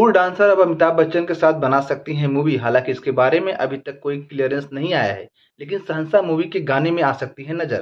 मशहूर डांसर अब अमिताभ बच्चन के साथ बना सकती हैं मूवी, हालाँकि इसके बारे में अभी तक कोई क्लियरेंस नहीं आया है, लेकिन सहनसा मूवी के गाने में आ सकती है नज़र।